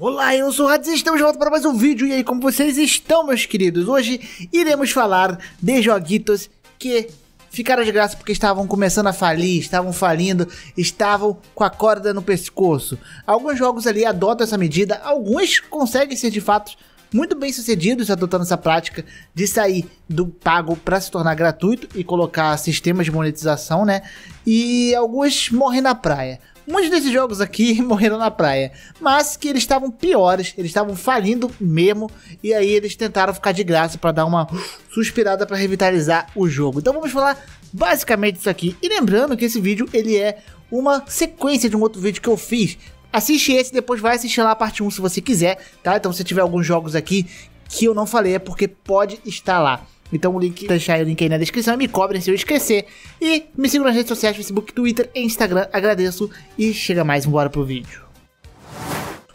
Olá, eu sou o Radis e estamos de volta para mais um vídeo. E aí, como vocês estão, meus queridos? Hoje iremos falar de joguitos que ficaram de graça porque estavam começando a falir, estavam falindo, estavam com a corda no pescoço. Alguns jogos ali adotam essa medida, alguns conseguem ser de fato muito bem sucedidos adotando essa prática de sair do pago para se tornar gratuito e colocar sistemas de monetização, né? E alguns morrem na praia. Muitos desses jogos aqui morreram na praia, mas que eles estavam piores, eles estavam falindo mesmo, e aí eles tentaram ficar de graça para dar uma suspirada para revitalizar o jogo. Então vamos falar basicamente isso aqui. E lembrando que esse vídeo ele é uma sequência de um outro vídeo que eu fiz. Assiste esse, depois vai assistir lá a parte 1 se você quiser, tá? Então se tiver alguns jogos aqui que eu não falei é porque pode estar lá. Então o link, deixar o link aí na descrição e me cobrem se eu esquecer. E me sigam nas redes sociais, Facebook, Twitter e Instagram. Agradeço e chega mais, bora pro vídeo.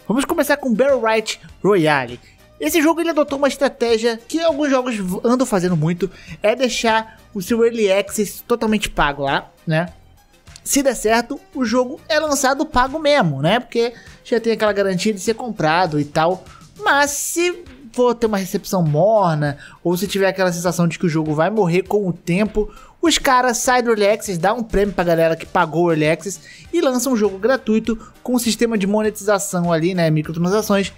Vamos começar com Battle Right Royale. Esse jogo ele adotou uma estratégia que alguns jogos andam fazendo muito, é deixar o seu Early Access totalmente pago lá, né? Se der certo, o jogo é lançado pago mesmo, né? Porque já tem aquela garantia de ser comprado e tal. Mas se for ter uma recepção morna, ou se tiver aquela sensação de que o jogo vai morrer com o tempo, os caras saem do Access, dá um prêmio pra galera que pagou o Access e lançam um jogo gratuito com um sistema de monetização ali, né, microtransações,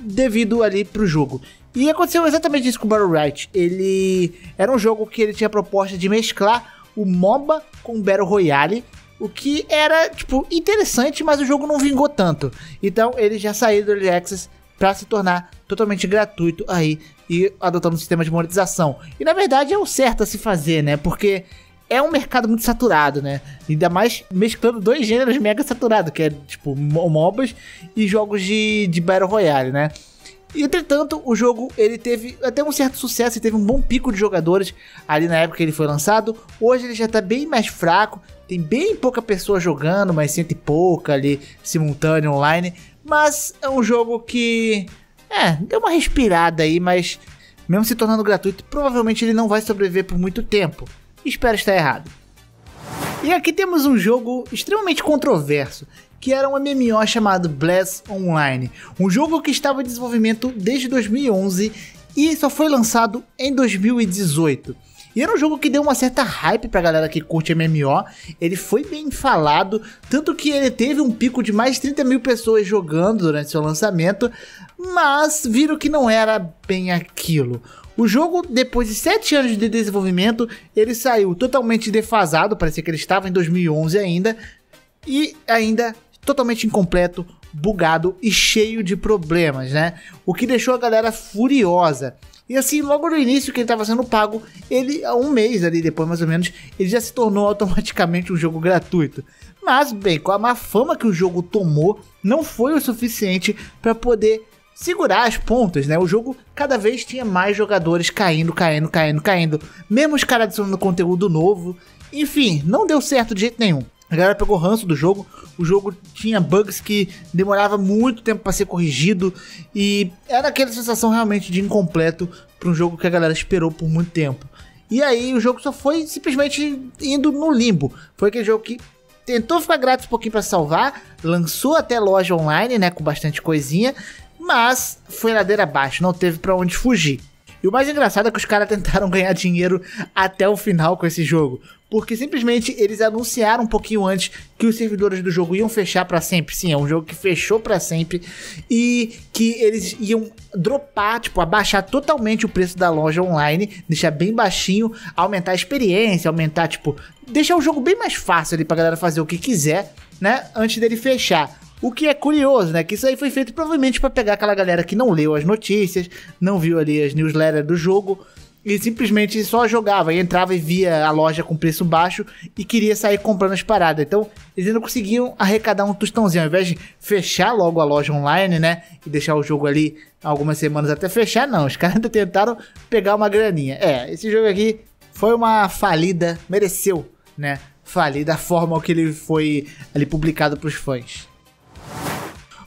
devido ali pro jogo. E aconteceu exatamente isso com o Battle Right. Ele era um jogo que ele tinha proposta de mesclar o MOBA com o Battle Royale, o que era, tipo, interessante, mas o jogo não vingou tanto. Então ele já saiu do Early Access para se tornar totalmente gratuito aí e adotando um sistema de monetização. E na verdade é o certo a se fazer, né? Porque é um mercado muito saturado, né? Ainda mais mesclando dois gêneros mega saturados, que é tipo MOBAs e jogos de, de Battle Royale, né? Entretanto, o jogo ele teve até um certo sucesso e teve um bom pico de jogadores ali na época que ele foi lançado. Hoje ele já está bem mais fraco, tem bem pouca pessoa jogando, mas cento e pouca ali simultâneo online. Mas é um jogo que. É, deu uma respirada aí, mas mesmo se tornando gratuito, provavelmente ele não vai sobreviver por muito tempo. Espero estar errado. E aqui temos um jogo extremamente controverso, que era um MMO chamado Blast Online, um jogo que estava em desenvolvimento desde 2011 e só foi lançado em 2018. E era um jogo que deu uma certa hype pra galera que curte MMO. Ele foi bem falado, tanto que ele teve um pico de mais de 30 mil pessoas jogando durante seu lançamento, mas viram que não era bem aquilo. O jogo, depois de 7 anos de desenvolvimento, ele saiu totalmente defasado, parecia que ele estava em 2011 ainda, e ainda totalmente incompleto, bugado e cheio de problemas, né? O que deixou a galera furiosa. E assim, logo no início que ele estava sendo pago, ele, um mês ali depois mais ou menos, ele já se tornou automaticamente um jogo gratuito. Mas, bem, com a má fama que o jogo tomou, não foi o suficiente para poder segurar as pontas, né? O jogo cada vez tinha mais jogadores caindo, caindo, caindo, caindo. Mesmo os caras adicionando conteúdo novo. Enfim, não deu certo de jeito nenhum. A galera pegou ranço do jogo. O jogo tinha bugs que demorava muito tempo para ser corrigido e era aquela sensação realmente de incompleto para um jogo que a galera esperou por muito tempo. E aí o jogo só foi simplesmente indo no limbo. Foi aquele jogo que tentou ficar grátis um pouquinho para salvar, lançou até loja online, né, com bastante coisinha, mas foi ladeira abaixo, não teve para onde fugir. E o mais engraçado é que os caras tentaram ganhar dinheiro até o final com esse jogo. Porque simplesmente eles anunciaram um pouquinho antes que os servidores do jogo iam fechar para sempre. Sim, é um jogo que fechou para sempre. E que eles iam dropar, tipo, abaixar totalmente o preço da loja online, deixar bem baixinho, aumentar a experiência, aumentar, tipo, deixar o jogo bem mais fácil ali pra galera fazer o que quiser, né? Antes dele fechar. O que é curioso, né? Que isso aí foi feito provavelmente para pegar aquela galera que não leu as notícias, não viu ali as newsletters do jogo e simplesmente só jogava, e entrava e via a loja com preço baixo e queria sair comprando as paradas. Então, eles não conseguiam arrecadar um tostãozinho, ao invés de fechar logo a loja online, né? E deixar o jogo ali algumas semanas até fechar, não. Os caras ainda tentaram pegar uma graninha. É, esse jogo aqui foi uma falida, mereceu, né? Falir da forma que ele foi ali publicado para os fãs.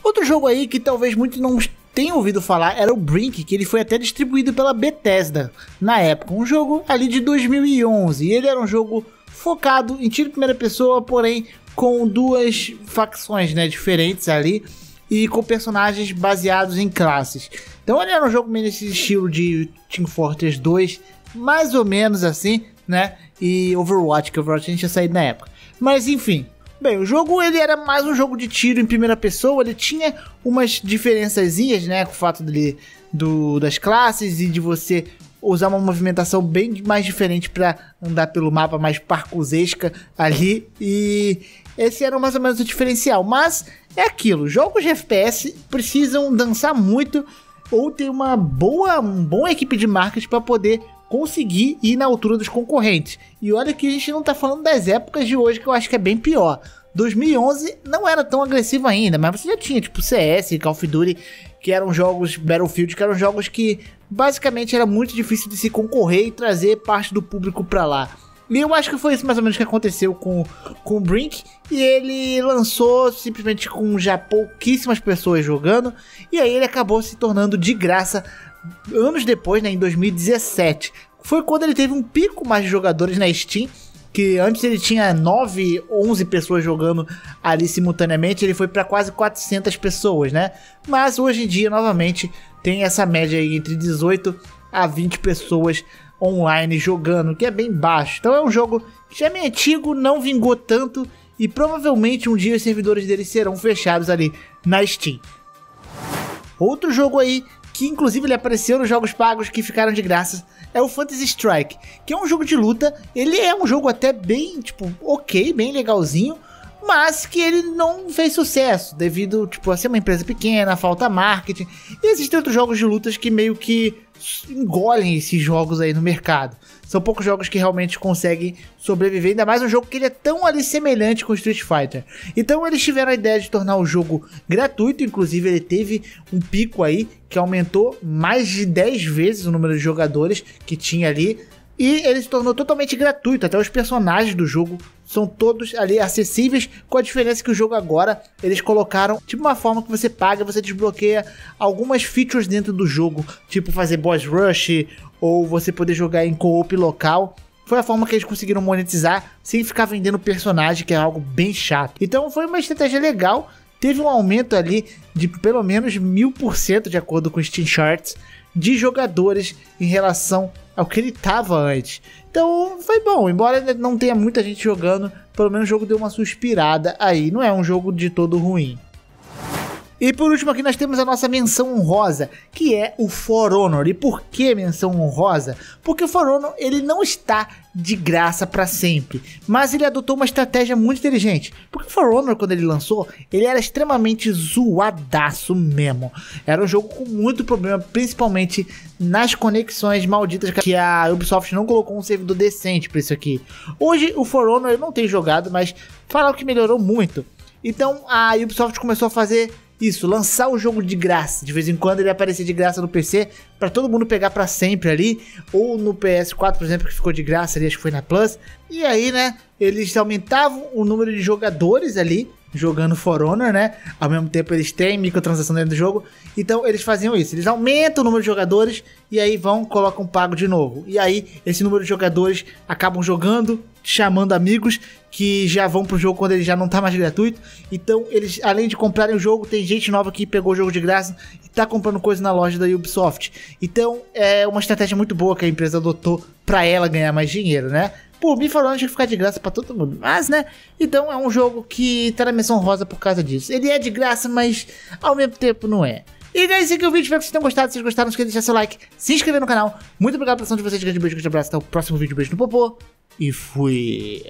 Outro jogo aí que talvez muitos não tenham ouvido falar era o Brink, que ele foi até distribuído pela Bethesda na época. Um jogo ali de 2011. E ele era um jogo focado em tiro em primeira pessoa, porém com duas facções né, diferentes ali. e com personagens baseados em classes. Então ele era um jogo meio nesse estilo de Team Fortress 2, mais ou menos assim, né? E Overwatch, que Overwatch a gente tinha saído na época. Mas enfim, Bem, o jogo ele era mais um jogo de tiro em primeira pessoa, ele tinha umas diferençazinhas, né, com o fato dele, do, das classes e de você usar uma movimentação bem mais diferente para andar pelo mapa, mais parcuzesca ali. E esse era mais ou menos o diferencial. Mas é aquilo, jogos de FPS precisam dançar muito ou ter uma boa, uma boa equipe de marketing para poder conseguir ir na altura dos concorrentes. E olha que a gente não tá falando das épocas de hoje, que eu acho que é bem pior. 2011 não era tão agressivo ainda, mas você já tinha tipo CS, Call of Duty, que eram jogos Battlefield, que eram jogos que basicamente era muito difícil de se concorrer e trazer parte do público para lá. E eu acho que foi isso mais ou menos que aconteceu com, com o Brink. E ele lançou simplesmente com já pouquíssimas pessoas jogando. E aí ele acabou se tornando de graça anos depois, né, em 2017. Foi quando ele teve um pico mais de jogadores na Steam. Que antes ele tinha 9, 11 pessoas jogando ali simultaneamente, ele foi para quase 400 pessoas, né? Mas hoje em dia, novamente, tem essa média aí entre 18 a 20 pessoas online jogando, que é bem baixo. Então é um jogo que já é meio antigo, não vingou tanto e provavelmente um dia os servidores dele serão fechados ali na Steam. Outro jogo aí que inclusive ele apareceu nos jogos pagos que ficaram de graça, é o Fantasy Strike, que é um jogo de luta. Ele é um jogo até bem, tipo, ok, bem legalzinho, mas que ele não fez sucesso devido, tipo, a ser uma empresa pequena, falta marketing. E existem outros jogos de lutas que meio que engolem esses jogos aí no mercado. São poucos jogos que realmente conseguem sobreviver, ainda mais um jogo que ele é tão ali semelhante com Street Fighter. Então eles tiveram a ideia de tornar o jogo gratuito, inclusive ele teve um pico aí que aumentou mais de 10 vezes o número de jogadores que tinha ali. E ele se tornou totalmente gratuito, até os personagens do jogo são todos ali acessíveis, com a diferença que o jogo agora eles colocaram tipo uma forma que você paga, você desbloqueia algumas features dentro do jogo, tipo fazer boss rush ou você poder jogar em co-op local. Foi a forma que eles conseguiram monetizar sem ficar vendendo personagem, que é algo bem chato. Então foi uma estratégia legal. Teve um aumento ali de pelo menos mil por cento, de acordo com o Steam Charts, de jogadores em relação ao que ele estava antes. Então foi bom, embora não tenha muita gente jogando, pelo menos o jogo deu uma suspirada aí. Não é um jogo de todo ruim. E por último aqui nós temos a nossa menção honrosa, que é o For Honor. E por que menção honrosa? Porque o For Honor ele não está de graça para sempre, mas ele adotou uma estratégia muito inteligente. Porque o For Honor quando ele lançou, ele era extremamente zoadaço mesmo. Era um jogo com muito problema, principalmente nas conexões malditas que a Ubisoft não colocou um servidor decente para isso aqui. Hoje o For Honor eu não tenho jogado, mas falaram que melhorou muito. Então a Ubisoft começou a fazer isso, lançar o jogo de graça. De vez em quando ele aparecer de graça no PC para todo mundo pegar para sempre ali, ou no PS4, por exemplo, que ficou de graça ali, acho que foi na Plus. E aí, né, eles aumentavam o número de jogadores ali jogando For Honor, né? Ao mesmo tempo eles têm microtransação dentro do jogo. Então eles faziam isso. Eles aumentam o número de jogadores e aí vão, colocam pago de novo. E aí esse número de jogadores acabam jogando, chamando amigos que já vão pro jogo quando ele já não tá mais gratuito. Então eles, além de comprarem o jogo, tem gente nova que pegou o jogo de graça e tá comprando coisa na loja da Ubisoft. Então é uma estratégia muito boa que a empresa adotou para ela ganhar mais dinheiro, né? Por mim, falando, tinha que ficar de graça para todo mundo. Mas, né? Então é um jogo que tá na menção rosa por causa disso. Ele é de graça, mas ao mesmo tempo não é. E é isso aqui o vídeo, espero que vocês tenham gostado. Se vocês gostaram, não esqueça de deixar seu like, se inscrever no canal. Muito obrigado pela atenção de vocês, grande beijo, grande abraço. Até o próximo vídeo, beijo no popô. E fui.